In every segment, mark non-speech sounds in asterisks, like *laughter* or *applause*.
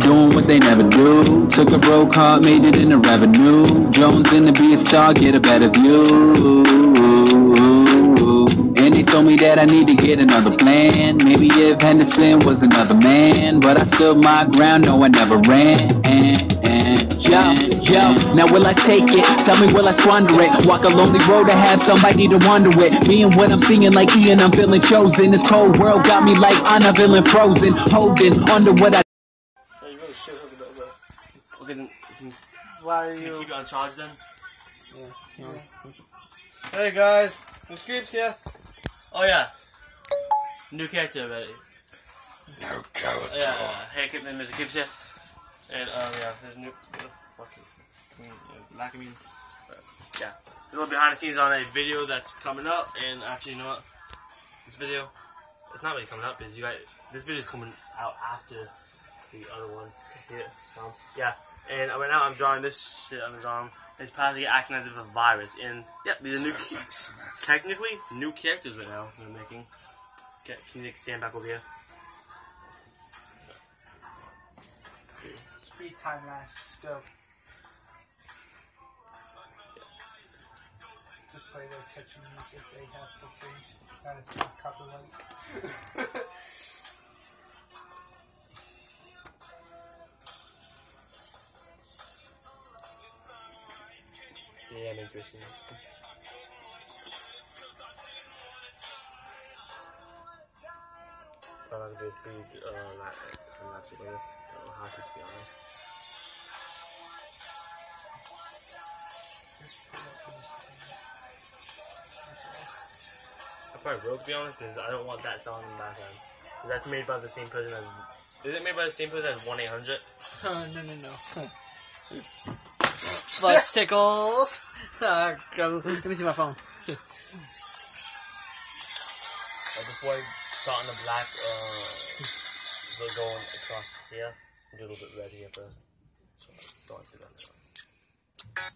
Doing what they never do. Took a broke heart, made it into revenue. Jones in to be a star, get a better view. And they told me that I need to get another plan. Maybe if Henderson was another man. But I stood my ground, no, I never ran. And, and, yo, yo, now will I take it? Tell me, will I squander it? Walk a lonely road to have somebody to wander with. Being what I'm seeing, like Ian, I'm feeling chosen. This cold world got me like Anna feeling frozen. Holding under what I Why are can you you? keep it on charge then? Hey guys, the Screeps here. Oh yeah. New character ready. No character. Yeah, yeah. Hey, keep name is Gibbs here. And um yeah, there's new fucking lack of me. Uh, yeah. A little behind the scenes on a video that's coming up and actually you know what? This video it's not really coming up because you guys this video is coming out after the other one. Yeah. Um, yeah. And right now I'm drawing this shit on his arm. It's practically acting as if a virus. And yeah, these are new technically new characters right now they're making. Okay, can you stand back over here? Speed time lapse. Go. Just play their catchy music they have for free. That is not copyright. *laughs* Yeah, I'm interested. I'm gonna speed uh, that time lapse or whatever. I don't know how to, to be honest. I probably will, to be honest, because I don't want that song in the background. That's made by the same person as. Is it made by the same person as 1 800? Uh, *laughs* no, no, no. Bicycles. *laughs* Uh, let me see my phone. Uh, before I start on the black, uh, we're going across here. Do a little bit red here first. So don't do that.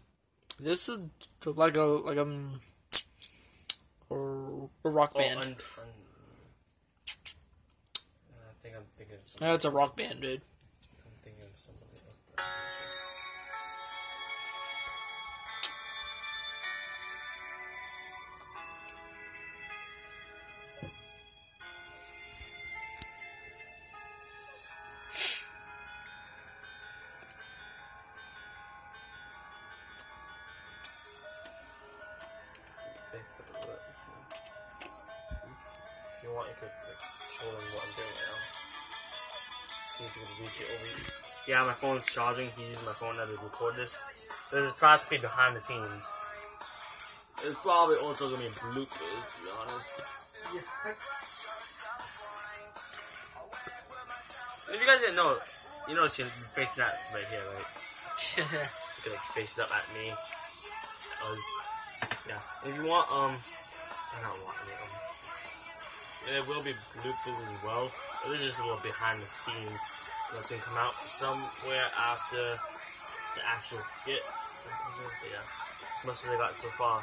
This is like a like um a, a rock Oh, band. and, and, I think I'm thinking of something. Yeah, it's a rock band, dude. I'm thinking of something else. that- Thanks for the work. If you want, you could like, show them what I'm doing right now. See if you can reach it over. Yeah, my phone's charging. He's using my phone now to record this. This is practically behind the scenes. It's probably also gonna be bloopers, to be honest. *laughs* If you guys didn't know, you know she's facing that right here, right? *laughs* She's gonna face up at me. That was, yeah. If you want, um, I don't want any, and there will be bloopers as well. But this is just a little behind the scenes. That's gonna come out somewhere after the actual skit. But yeah, as much as I got so far.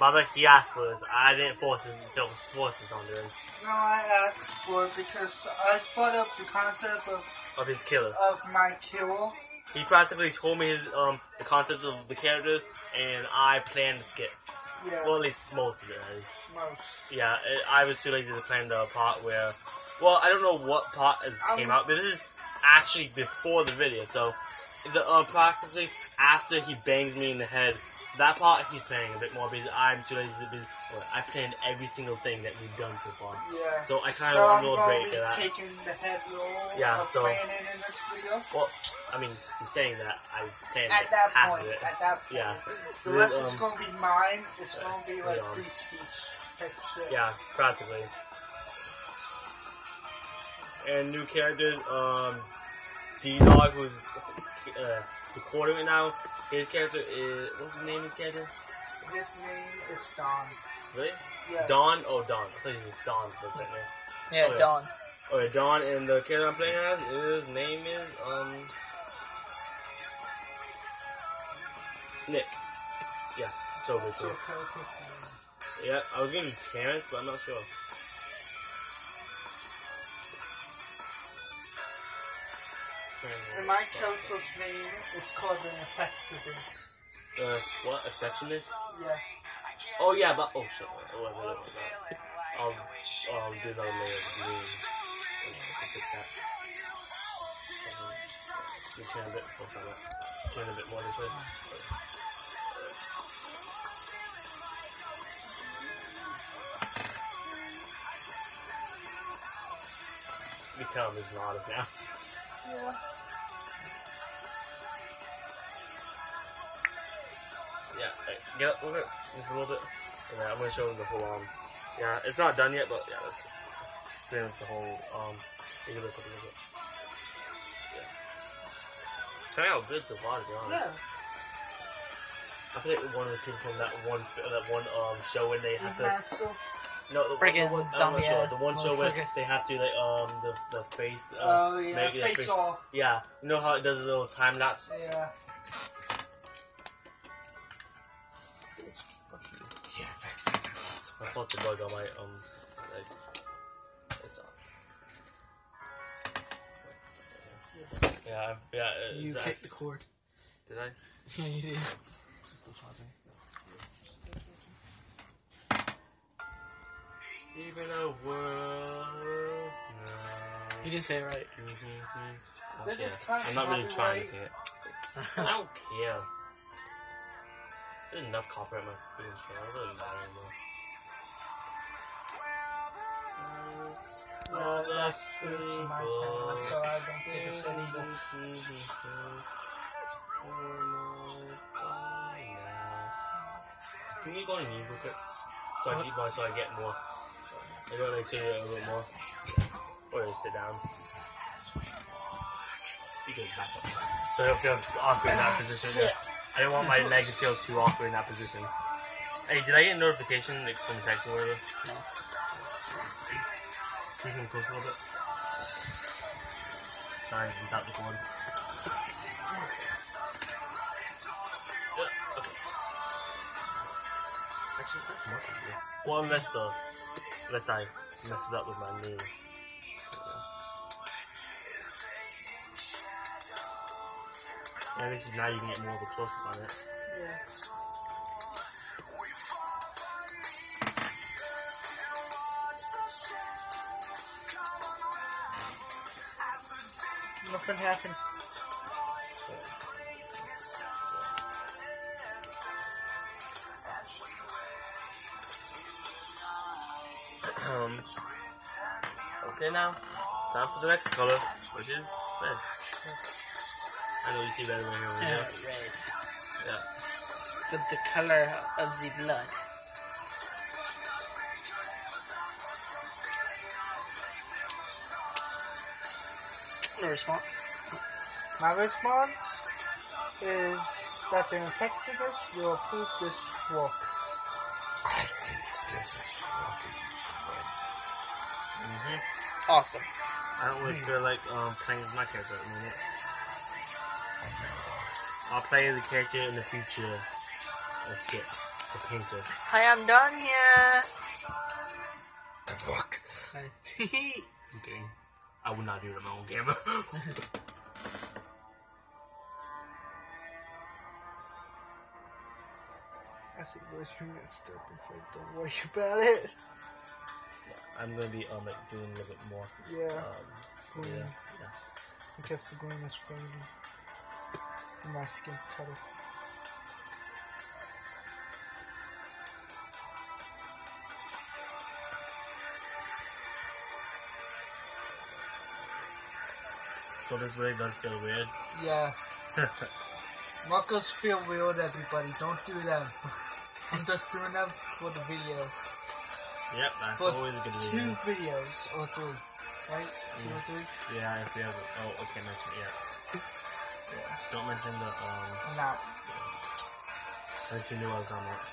Baba, he asked for this. I didn't force his, don't force this on him. No, I asked for it because I thought up the concept of, Of his killer. of my kill. He practically told me his um the concepts of the characters, and I planned the skit. Yeah, Well, at least most of it. most. Yeah, I I was too lazy to plan the part where. Well, I don't know what part has came Um, out, but this is actually before the video. So, the uh, practically after he bangs me in the head, that part he's playing a bit more because I'm too lazy to. Well, I planned every single thing that we've done so far. Yeah. So I kind So of want I'm a little break be of that. taking the head Yeah, so- in this video. Well, I mean, I'm saying that I planned At that half point, of it. at that point. Yeah. The rest is Um, gonna be mine. It's gonna be like yeah. free speech type shit. Yeah, practically. And new characters, um, D Dog, who's uh, recording right now. His character is what's the name of his character? His name is Don. Really? Yeah. Don? Oh, Don. I thought he was Don for a second. Yeah, Oh, yeah. Dawn. Okay, Don, and the character I'm playing as, his name is um Nick. Yeah, so good too. Yeah, I was gonna do Terrence, but I'm not sure. In my council's name, it's called an effectiveness. Uh, what? Affectionist? Yeah. Oh yeah, but oh shit. Wait, wait, wait, wait, wait. I'll I'll do that later. Green. I'll fix that. Um, turn a bit. Turn a bit more this way. You tell him he's not now. Yeah. Yeah, like, get up a little bit, just a little bit, and then I'm gonna show them the whole um. Yeah, it's not done yet, but yeah, that's pretty much the whole um. You can look up a little bit. Yeah, it's turning out good so far, to be honest. Yeah. I feel like one of the people from that one that one um show when they have to. No the, Friggin' the one, I'm sure, The one show where they have to like um the the face uh, Oh yeah, make their face off. yeah you know how it does a little time lapse Yeah. Yeah, vaccines. I thought the bug on my um like it's on. Yeah, yeah. Uh, You is kicked the cord. Did I? *laughs* Yeah, you did. Still charging. Even a world. You didn't say it right. They're just kinda I'm not really trying to copyright. sing it. *laughs* I don't care. There's enough copyright in my freaking show. It doesn't matter anymore. That's true to my channel, so I don't think it's illegal. Can you go on mute real quick? So I keep so I get more. I go like say it a little bit more. Or just sit down. You can back up. So don't feel awkward in that position. I don't want my leg to feel too awkward in that position. Hey, did I get a notification like, from text or whatever? No. Can you come close a little bit? Sorry, without the cord. Yeah, okay. Actually, that's easier. Well, unless the, unless I mess it up with my name. Yeah, at least now you can get more of a close up on it. Yeah. Nothing happened. Um. Okay, now time for the next color, which is red. I know you see red right here. Uh, Yeah. red. yeah. The, the color of the blood. No response. My response is that the infected will approve this walk. Awesome. I don't really feel like um, playing as my character at the moment. I'll play the character in the future. Let's get the painter. Hi, I'm done here. the fuck. *laughs* Okay. I would not do it on my own camera. *laughs* I see where's you messed up and said, don't worry about it. I'm gonna be um like doing a little bit more. Yeah, Um, green. yeah, yeah. Because the green is fading. My skin color. So this really does feel weird. Yeah. *laughs* Marcos feel weird, everybody. Don't do that. *laughs* I'm just doing that for the video. Yep, that's always a good two videos or three. Right? Two or three? Yeah, if we have. Oh, okay, mention yeah. Don't mention the um. Nah. Unless you knew I was talking about.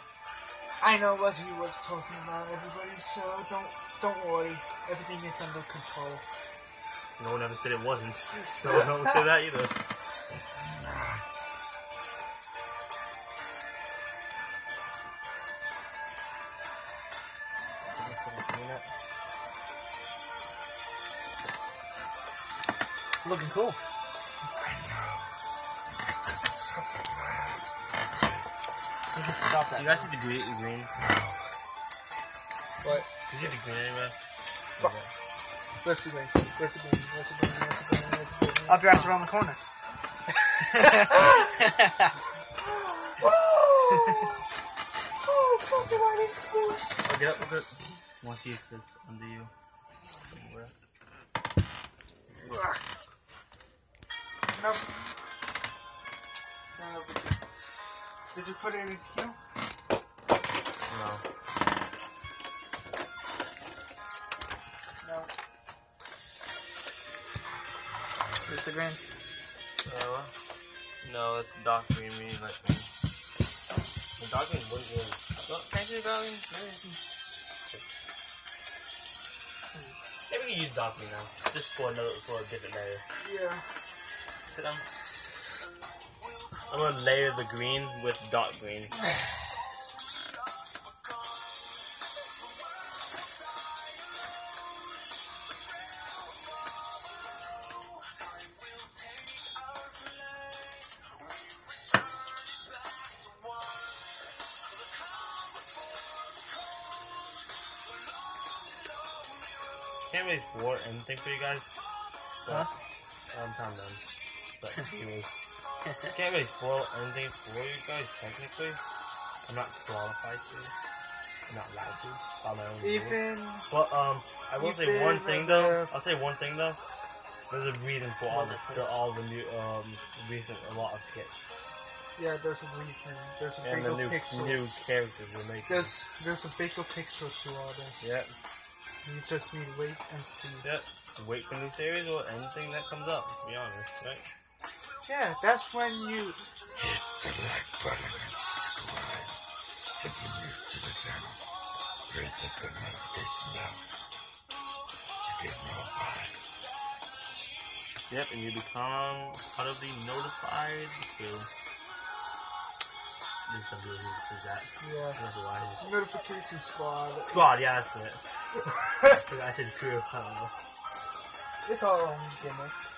I know what he was talking about, everybody, so don't don't worry. Everything is under control. No one ever said it wasn't, *laughs* so I don't say *laughs* that either. Looking cool. You can stop Do you guys see the green? The green? What? Do you see the green anywhere? Where's the green? Where's the green? Where's the green? Where's the green? Where's the green? I'll be right around the corner. *laughs* Oh, get up a bit. Want to see if it's under you. Anywhere. No. No, but you- Did you put it in here? No. No. The green? Uh, no, that's dark green, really light green. The dark green wouldn't. Well, can I see the dark green? Maybe. We can use dark green now. Just for another, for a different layer. Yeah. Sit down. I'm gonna layer the green with dark green. Can't really spoil anything for you guys. But, I'm kind of done. But anyways, can't really spoil anything for you guys technically. I'm not qualified to. I'm not allowed to. By my own. Ethan. But um, I will say one thing uh, though. I'll say one thing though. There's a reason for all the, the all the new um recent a lot of skits Yeah, there's a reason. There's a and the new new characters we're making. There's there's a bigger picture to all this. Yep, You just need to wait and see. yep. Wait for new series or anything that comes up. To be honest, right? Yeah, that's when you. hit The like button and subscribe. If you're new to the channel, please hit the notification bell to get notified. Yep, and you become part of the notified crew. There's some dude who says that. Yeah. I don't know why. he's- Notification squad. Squad, yeah, that's it. *laughs* I said crew. I don't know. It's our own gimmick.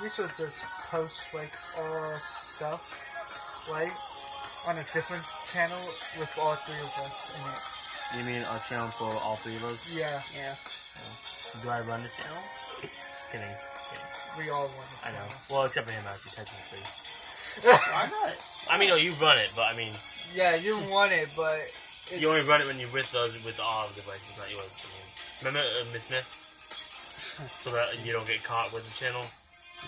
We should just post like our stuff, right, on a different channel with all three of us in it. You mean a channel for all three of us? Yeah, Yeah. Do I run the channel? Kidding. Kidding. we all want it. I know. Well, except for him, actually, technically. Why not? I mean, no, you run it, but I mean, Yeah, you *laughs* run it, but it's, you only run it when you're with those with all the devices, not yours. I mean, remember uh, Miss Smith? *laughs* so that you don't get caught with the channel.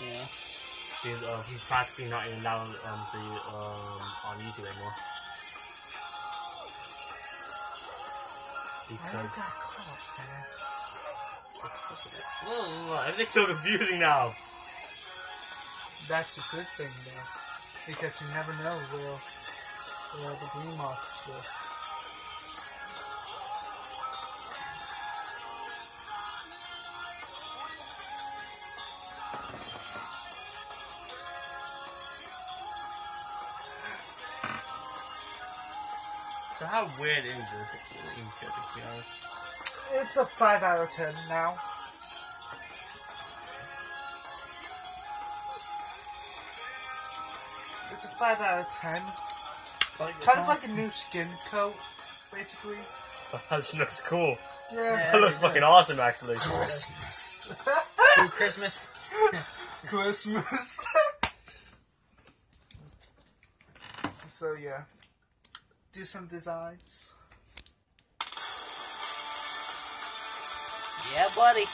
Yeah. Because uh, he's practically not even allowed um, to um, on YouTube anymore. I Because got caught, man. Ugh, everything's so confusing now. That's a good thing, though, because you never know where where the green marks go. So how weird is this? In to be honest. It's a five out of ten now. It's a five out of ten. Kind of like a new skin coat, basically. *laughs* That's looks cool. Yeah. That looks fucking awesome, actually. Christmas. *laughs* Christmas. Christmas. *laughs* so yeah, do some designs. Yeah, buddy. *laughs*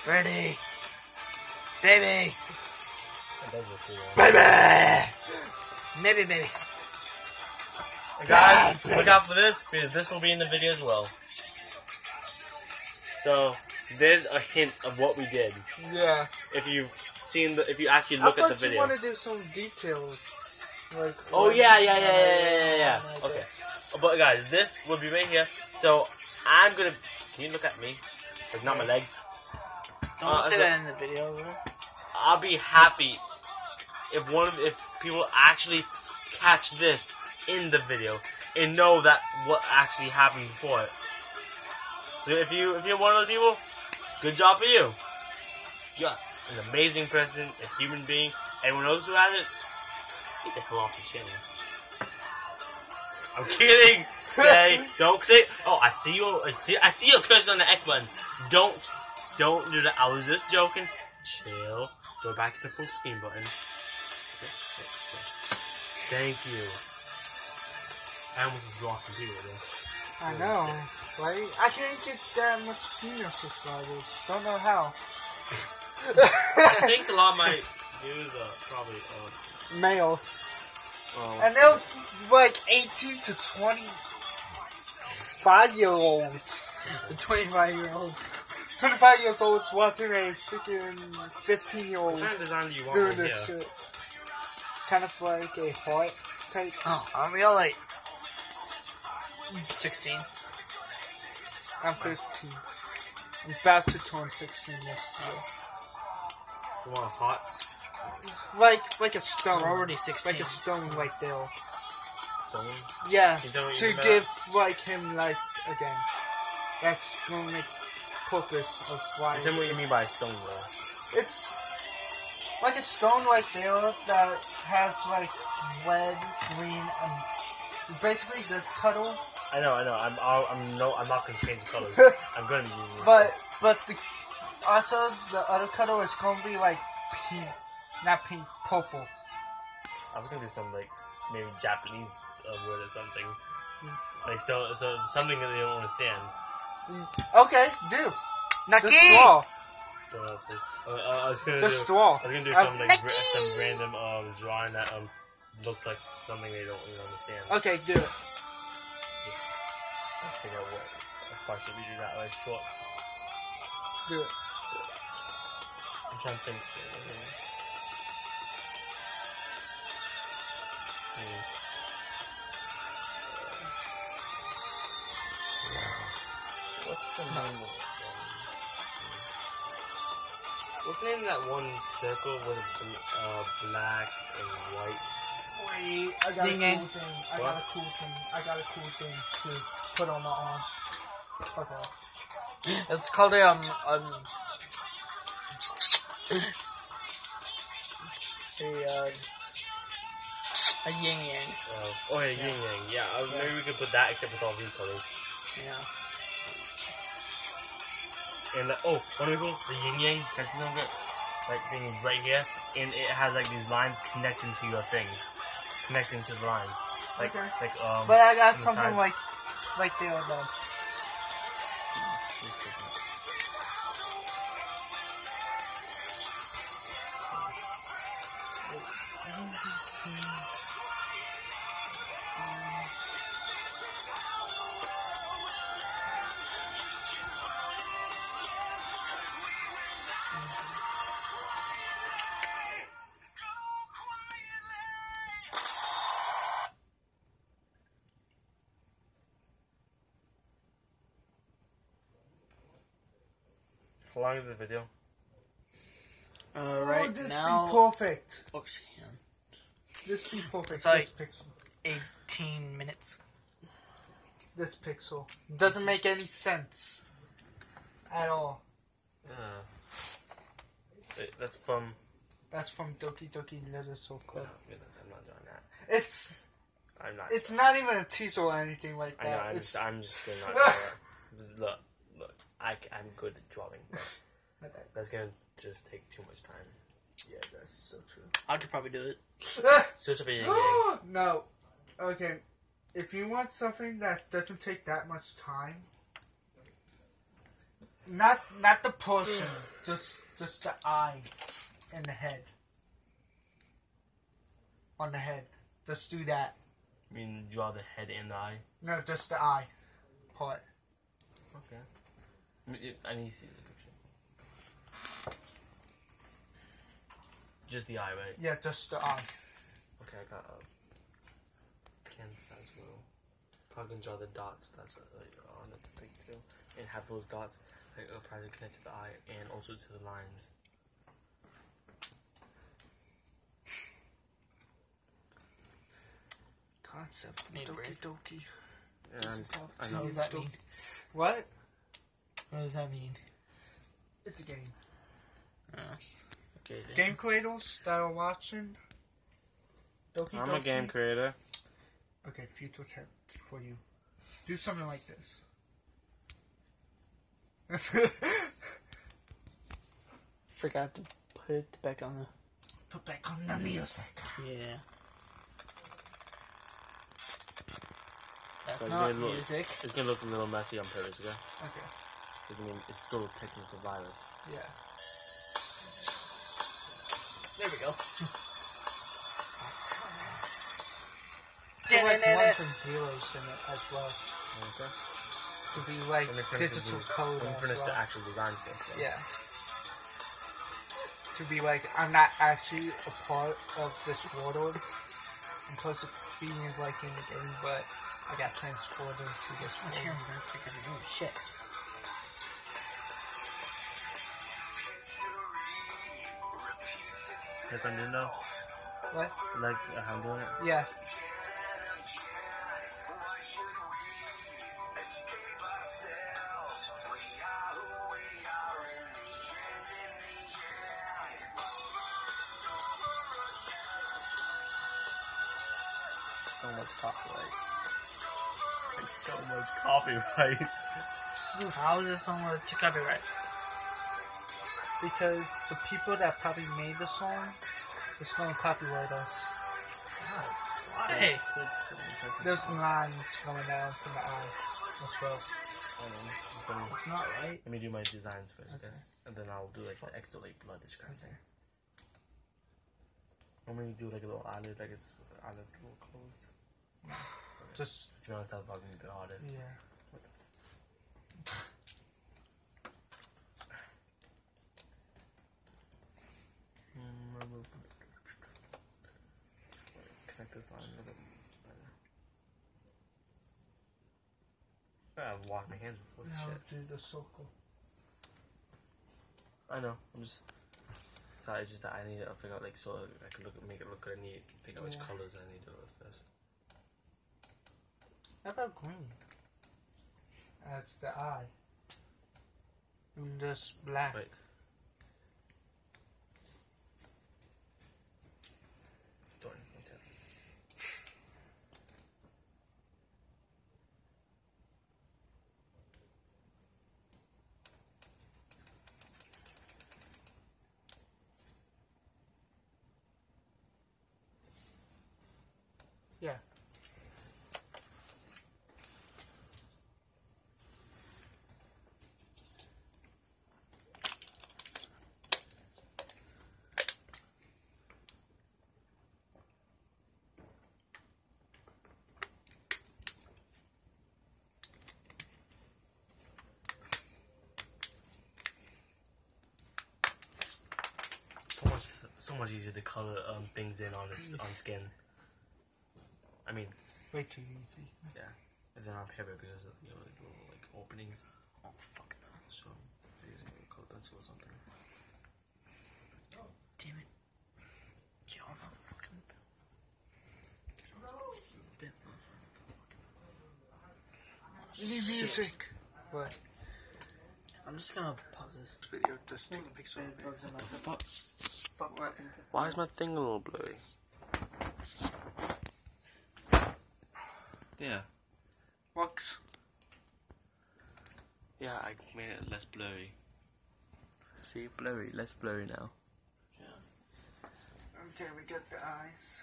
Freddy. Baby. That does. Baby! Maybe, baby. Guys, look out for this because this will be in the video as well. So there's a hint of what we did. Yeah. If you've seen the, if you actually look at thought the you video. want to do some details. Like Oh like- yeah, yeah, yeah, yeah, yeah, yeah, yeah. like Okay. that. But guys, this will be right here. So I'm gonna. Can you look at me? Like not my legs. Don't Uh, say so- that in the video. bro. I'll be happy if one of if people actually catch this in the video and know that what actually happened before it. So if you if you're one of those people, good job for you. You're an amazing person, a human being. Everyone else who has it, get the hell off the channel. I'm kidding. Say, *laughs* don't click. Oh, I see you. I see. I see your cursor on the X button. Don't, don't do that. I was just joking. Chill. Go back to the full screen button. Thank you. I almost just lost some people. I know, right? I can't get that much female subscribers. Don't know how. I think a lot of my views are probably uh, Males. oh, And they're like 18 to 25 year olds. 25 year olds. 25 years olds watching a freaking 15 year old what kind of design do you want doing right this here? shit. Kind of like a heart type. Oh, I'm real like 16. I'm 15. I'm about to turn 16 next year. You want a hot? Like, like a stone. We're already 16. Like a stone right there. Stone? Yeah, You to you mean give like him life again. That's gonna make purpose of why. Tell me what you mean by stone wall. It's like a stone right there that has like red, green, and basically this cuddle. I know, I know. I'm, I'll, I'm no, I'm not gonna change the colors. *laughs* I'm gonna use it. But but the also the other color is gonna be like pink, not pink, purple. I was gonna do some like maybe Japanese uh, word or something. Like so, so something that they don't understand. Okay, do Naki! just draw, So that's just, uh, uh, I was gonna just do. draw. I was gonna do some like ra- some random um drawing that um looks like something they don't even understand. Okay, do it. Just figure out what if I should do that like short. Do it. I'm trying to think. Hmm. What's the name of What's the name of that one circle with bl- uh, black and white? Wait, I got Ding a ding. cool thing. I What? got a cool thing. I got a cool thing to put on my arm. Fuck off. It's called a, um, um, a, uh, a yin yang. Uh, oh yeah, yin yang. Yeah, uh, maybe we could put that except with all these colors. Yeah. And the, oh, what do we call the yin yang? I see something? Like thing right here, and it has like these lines connecting to your things, connecting to the lines. Like Okay. like um. But I got something like, like there though. The video? Uh, oh, right this now. be perfect. Oh, shit. This be perfect. It's like- this pixel. 18 minutes. This pixel doesn't make any sense at all. Uh, wait, that's from. That's from Doki Doki Literature No, Club. I'm not doing that. It's I'm not. it's not even a teaser or anything like that. I know. that. I'm it's just. I'm just gonna not do that. Look, look. I, am good at drawing. But Okay. That's gonna just take too much time. yeah, that's so true. I could probably do it. *laughs* Search up a yin yang. no. Okay. If you want something that doesn't take that much time, not not the person, *sighs* just just the eye and the head. On the head. Just do that. I mean, draw the head and the eye. No, just the eye part. Okay. I, mean, I need to see the picture. Just the eye, right? Yeah, just the eye. Okay, I got a canvas as well. Probably gonna draw the dots that's uh, like, on its thing too, and have those dots like uh, probably connect to the eye and also to the lines. concept. Need a Doki break. Doki. Yeah, is I What know. does that Doki- mean? What? What does that mean? It's a game. Okay. Then. Game creators that are watching. Doki I'm a game creator. Okay, future tip for you. Do something like this. *laughs* Forgot to put it back on the. Put back on the music. Yeah. That's Like, not they look- music. It's gonna look a little messy on purpose, okay? Okay. 'Cause, I mean, it's still a technical virus. Yeah. There we go. Put like ones and zeros in it as well. Okay. To be like Let me finish the digital de- code Let me as finish the well. actual design first. though. Yeah. To be like, I'm not actually a part of this world. I'm supposed to be like in the game, but I got transported into this world. Oh shit. Like I'm doing now? What? Like how I'm doing it? Yeah. So much copyright. Like so much copyright. How is this song worth to copyright? Because the people that probably made the song is going to copyright us. Why? There's lines going down from the eye as well. It's not right. Let me do my designs first, okay? Okay. And then I'll do like the extra like blood description. I'm gonna do like a little eyelid, like it's eyelid a little closed. *sighs* Just, To be honest, that'll probably be a bit harder. yeah. Mm, Connect this line a little bit better. I've washed my hands before this shit. do the circle. I know. I'm just. Sorry, it's just that I need to figure out like so I can look make it look good. I need to figure out which colors I need to do first. How about green? As the eye. And this black. Wait. Sorry, one second. Yeah. So much, so much easier to color um, things in on this on skin. I mean, Way too easy. yeah, and then I'm heavier because of you know like little like openings. Oh fuck no! So I'm using a color pencil or something. Oh. Damn it. Get on the fucking bit. Any music. What? I'm just gonna pause this. Video just take a picture of it. The fuck? Fuck what? Why is my thing a little blurry? Yeah, Works. yeah, I made it less blurry. See, blurry, less blurry now. Yeah. Okay, we got the eyes.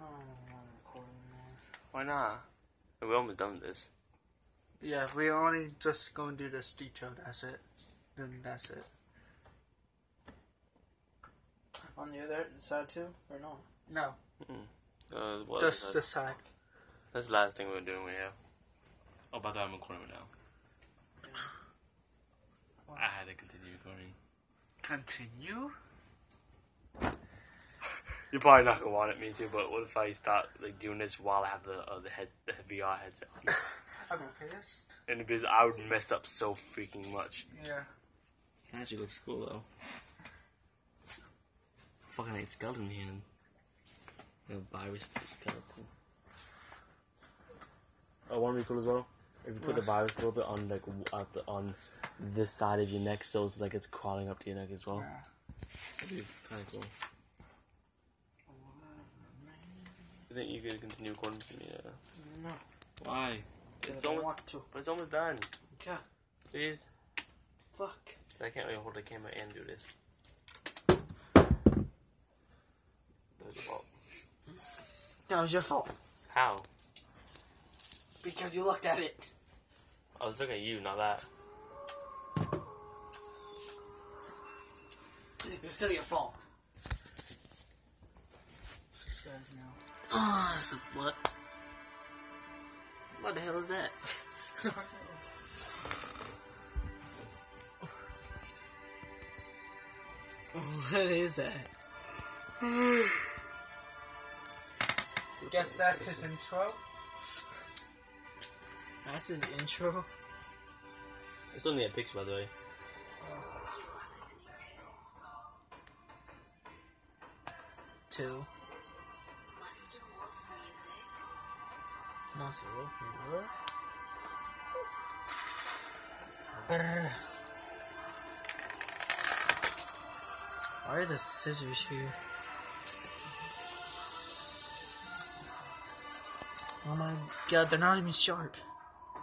Oh, I'm recording more. Why not? We're almost done with this. Yeah, we only just gonna do this detail. That's it. Then that's it. On the other side too, or no? No, Uh, what just else? the side. That's the last thing we're doing right here. Oh, by the way, I'm recording right now. I had to continue recording. Continue. *laughs* You're probably not gonna want it, me too. But what if I start like doing this while I have the uh, the head the VR headset on? *laughs* I'm pissed. and because I would mess up so freaking much. Yeah. Actually, looks cool though. Fucking skeleton hand. You know, virus of cool. Oh, one would be cool as well. If you put the virus a little bit on like at the, on this side of your neck, so it's like it's crawling up to your neck as well. That'd be kind of cool. You think you could continue recording with me? Yeah. No. Why? It's I don't almost, want to. but it's almost done. Yeah. Please. Fuck. I can't really hold the camera and do this. That was your fault. That was your fault. How? Because you looked at it. I was looking at you, not that. *laughs* It's still your fault. Ah, so what? What the hell is that? *laughs* what is that? *sighs* *laughs* Guess that's his intro. That's his intro. I still need a picture, by the way. Two. Monster Wolf music. Monster Wolf What? Brr. Why are the scissors here? Oh my god, they're not even sharp. Oh,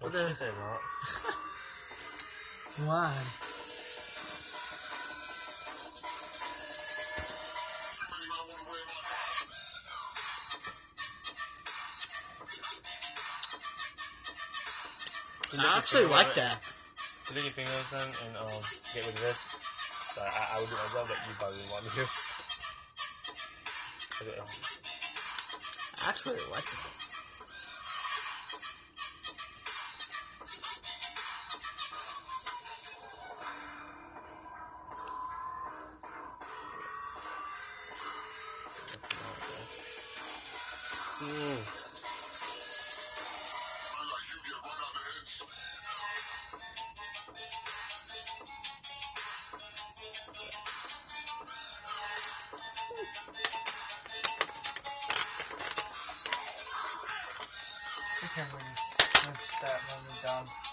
What the- shit, they're not. *laughs* Why? I actually like that. You lick your fingernails then and um, get rid of this. So I, I would do myself, but you probably want me to. Okay. I I can't really finish that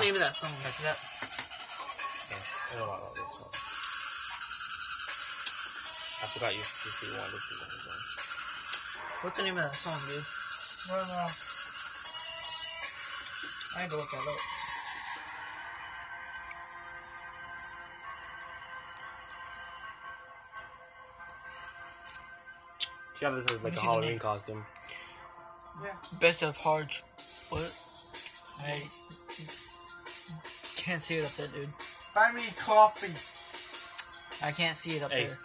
the name of that song? Can I see that? Yeah, I know a lot about this one. I forgot you. You see one. This is one. What's the name of that song, dude? No, no. Uh, I need to look that up. She have this as like a Halloween name. costume. Best of hard. What? I can't see it up there, dude. Buy me coffee. I can't see it up Hey. there.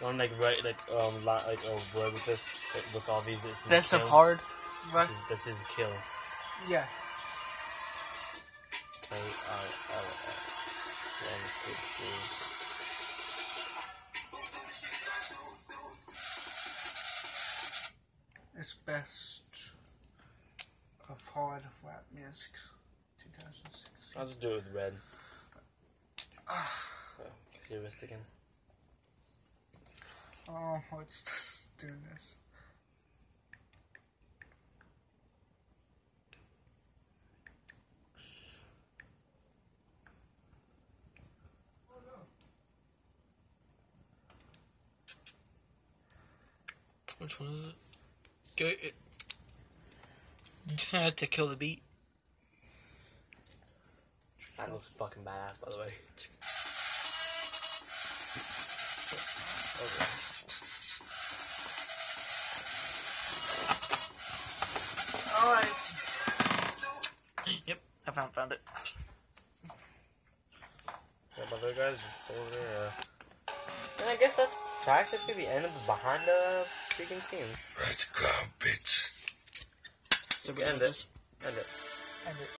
One like right like um li- like a word with this like, with all these. This is Best of kill. hard. What? This is, this is kill. Yeah. K I L S. One, two, three. It's best of hard rap music. 2016. I'll just do it with red. *sighs* Oh, clearest again. Oh, let's just do this. Which one is it? Go. It, to kill the beat. That looks fucking badass, by the way. Okay. Alright. Yep, I found found it. Yeah, my other guys just over there. Uh... And I guess that's practically the end of the behind the freaking scenes. Let's go, bitch. So we End good it. End it. End it